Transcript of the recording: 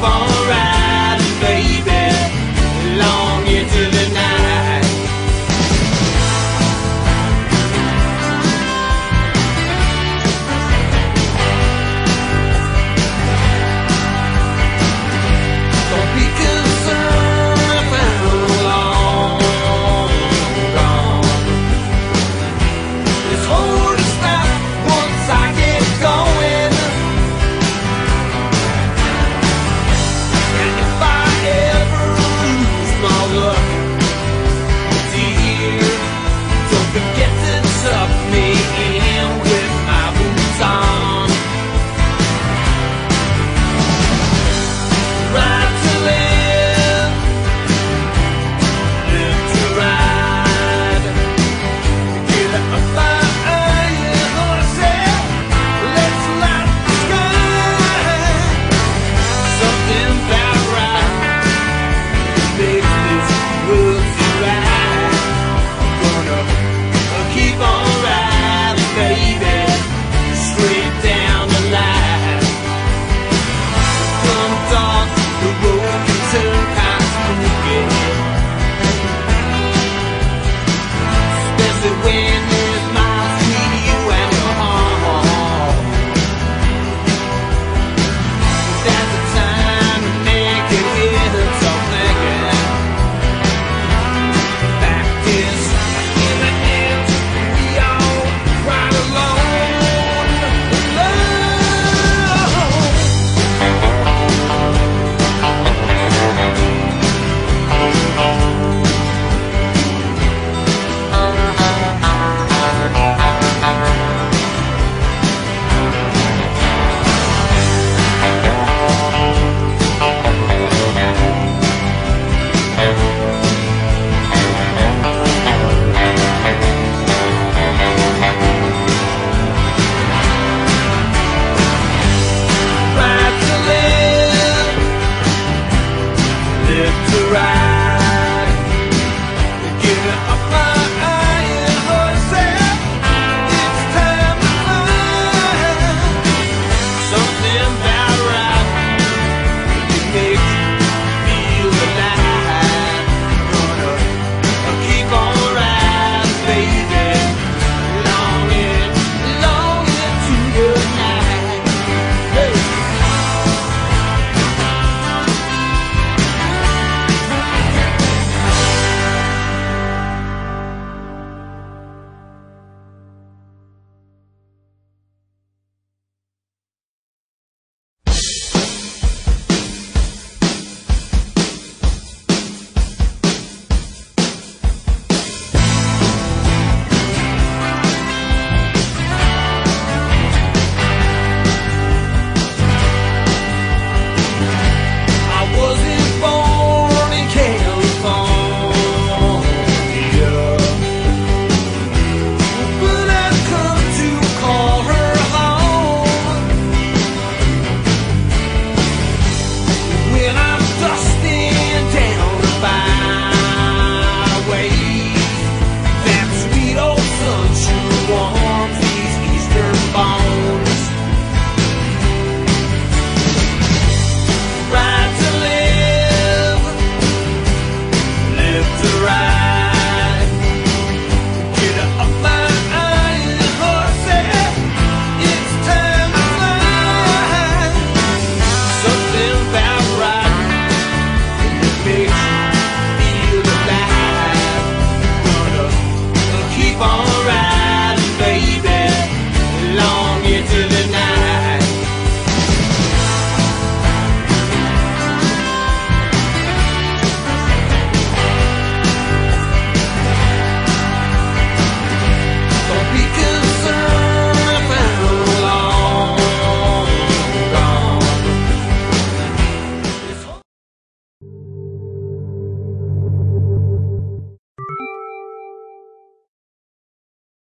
keep on.